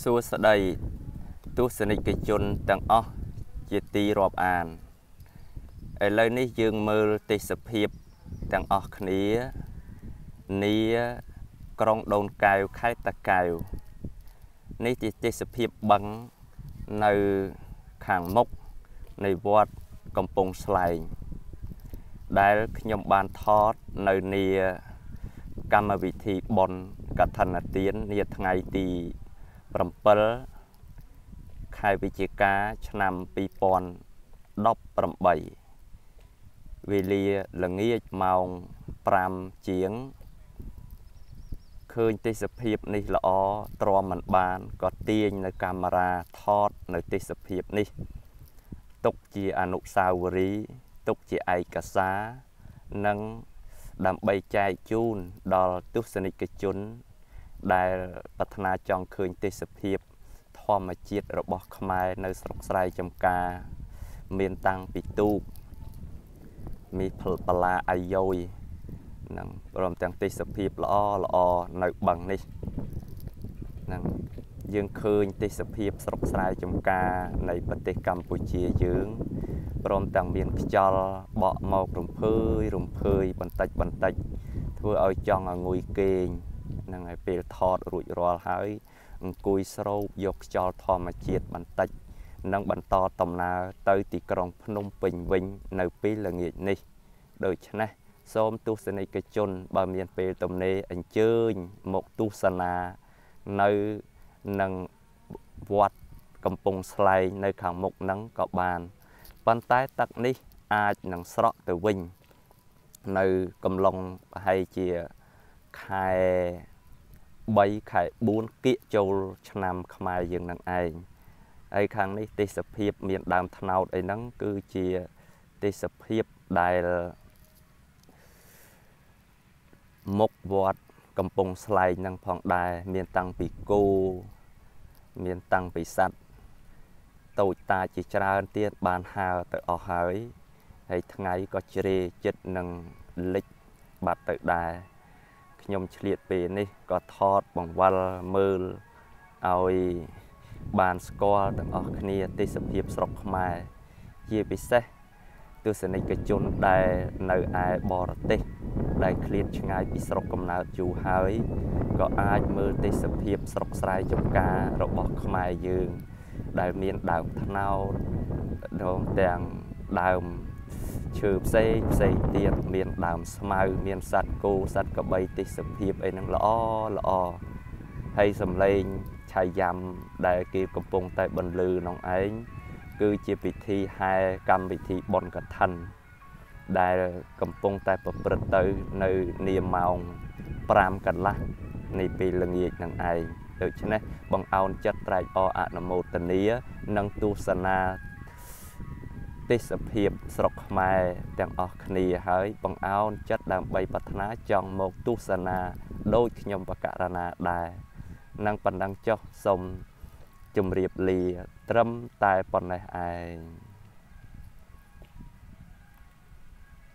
សួស្តីទស្សនិកជនទាំងអស់ជាទីរាប់អានឥឡូវនេះយើងមើលទេសភាពទាំងអស់គ្នានីក្រុងដូនកែវខេត្តតាកែវនេះជាទេសភាពបឹងនៅខាងមុខនៃវត្តកំពង់ស្លែងដែលខ្ញុំបានថតនៅនីកម្មវិធីបុណ្យកឋិនទាននាថ្ងៃទី 7ខែវិច្ឆិកាឆ្នាំ2018វេលាល្ងាចម៉ោង5ជាងឃើញទេសភាពនេះល្អទ្រាំមិនបានក៏ទាញនៅកាមេរ៉ាថតនៅទេសភាពនេះ ទុកជាអនុស្សាវរីយ៍ទុកជាឯកសារនិងដើម្បីចែកជូនដល់ទស្សនិកជន ដែលប្រាថ្នាចង់ឃើញទេសភាពធម្មជាតិរបស់ខ្មែរនៅស្រុកស្រែចំការ មានតាំងពីទូកមានផលបលាអាយ៉យនិងព្រមទាំងទេសភាពល្អល្អនៅបឹងនេះនឹងយើងឃើញទេសភាពស្រុកស្រែចំការនៃប្រទេសកម្ពុជាយើងព្រមទាំងមានខ្យល់បក់មករំភើយរំភើយបន្តិចបន្តិចធ្វើឲ្យចង់ឲ្យងុយគេង ហ្នឹងហើយពេលថតរួចរាល់ហើយ អង្គុយស្រូបយកខ្យល់ធម្មជាតិបន្តិចនិងបន្តដំណើរទៅទីក្រុងភ្នំពេញវិញ នៅពេលល្ងាចនេះ ដូច្នេះសូមទស្សនិកជន បើមានពេលទំនេរអញ្ជើញមកទស្សនានៅនឹងវត្តកំពង់ស្លែងនៅខាងមុខហ្នឹងក៏បានប៉ុន្តែទឹកនេះអាចនឹងស្រក់ទៅវិញ នៅកំឡុងប្រហែលជាខែ 3ខែ4គៀកចូលឆ្នាំខ្មែរយើងនឹងឯងហើយខាងនេះទេសភាព មានដើមថ្នោតអីហ្នឹងគឺជាទេសភាពដែលមុខវត្តកំពង់ស្លែងនឹងផងដែរមានតាំងពីគោមានតាំងពីសัตว์តូចតាចជាច្រើនទៀតបានហើទៅអស់ហើយហើយថ្ងៃក៏ជ្រេចិត្តនឹងលិចបាត់ទៅដែរ ខ្ញុំឆ្លៀតពេលនេះក៏ថតបង្វិលមើលឲ្យបានស្គាល់ទាំងអស់គ្នាទេសភាពស្រុកខ្មែរជាពិសេសទស្សនិកជនដែលនៅឯបរទេសដែលឃ្លាតឆ្ងាយពីស្រុកកំណើតយូរហើយក៏អាចមើលទេសភាពស្រុកស្រែចំការរបស់ខ្មែរយើង ដែលមានដើមថ្នោតដងទាំងដើម ឈើផ្សេងផ្សេងទៀតមានដើមស្មៅមានសត្វគោសត្វក្របីទេសភាពអីហ្នឹងល្អល្អហើយសំឡេងឆាយ៉ាំដែលគេកំពុងតែបន្លឺនងឯងគឺជាពិធីហែកម្មវិធីបុណ្យកឋិនដែលកំពុងតែប្រព្រឹត្តទៅនៅនាម៉ោង5កន្លះនៃពេលល្ងាចនឹងឯងដូច្នេះបងអោនចិត្តត្រែកអរអនុមោទនា និងទស្សនា ទេសភាពស្រុកខ្មែរទាំងអស់គ្នាហើយបងអោនចិត្តដើម្បីប្រាថ្នាចង់មកទស្សនាដូចខ្ញុំបកករណាដែរនឹងបណ្ដឹងចុះសូមជម្រាបលាត្រឹមតែប៉ុណ្ណេះឯង